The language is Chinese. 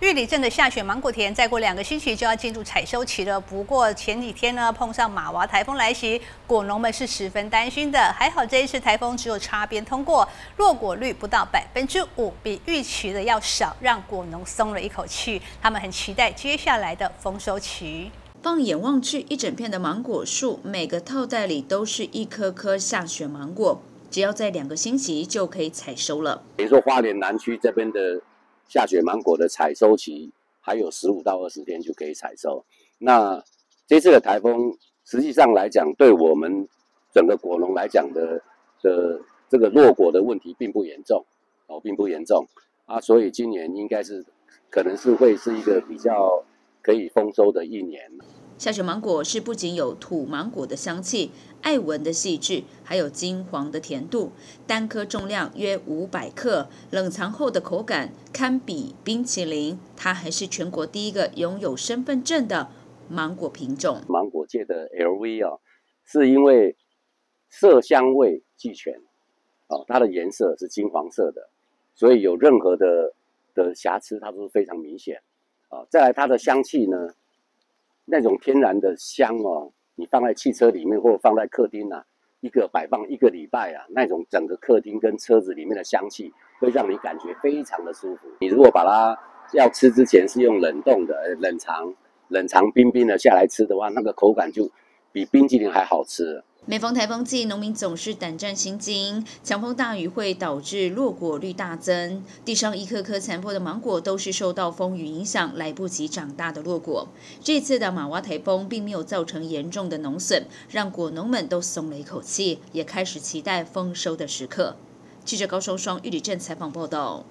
玉里镇的下雪芒果田，再过两个星期就要进入采收期了。不过前几天呢，碰上马娃台风来袭，果农们是十分担心的。还好这一次台风只有擦边通过，落果率不到百分之五，比预期的要少，让果农松了一口气。他们很期待接下来的丰收期。放眼望去，一整片的芒果树，每个套袋里都是一颗颗下雪芒果，只要在两个星期就可以采收了。比如说花莲南区这边的。下雪芒果的采收期还有十五到二十天就可以采收。那这次的台风实际上来讲，对我们整个果农来讲的的这个落果的问题并不严重哦，并不严重啊，所以今年应该是可能是会是一个比较可以丰收的一年。下雪芒果是不仅有土芒果的香气、爱闻的细致，还有金黄的甜度。单颗重量约五百克，冷藏后的口感堪比冰淇淋。它还是全国第一个拥有身份证的芒果品种。芒果界的 LV 啊，是因为色香味俱全哦，它的颜色是金黄色的，所以有任何的的瑕疵，它都是非常明显啊。再来，它的香气呢？那种天然的香哦，你放在汽车里面或者放在客厅啊，一个摆放一个礼拜啊，那种整个客厅跟车子里面的香气会让你感觉非常的舒服。你如果把它要吃之前是用冷冻的，冷藏冷藏冰冰的下来吃的话，那个口感就比冰淇淋还好吃。每逢台风季，农民总是胆战心惊。强风大雨会导致落果率大增，地上一颗颗残破的芒果都是受到风雨影响来不及长大的落果。这次的马洼台风并没有造成严重的农损，让果农们都松了一口气，也开始期待丰收的时刻。记者高双双玉里镇采访报道。